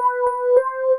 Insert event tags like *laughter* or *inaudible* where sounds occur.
Bye. *laughs*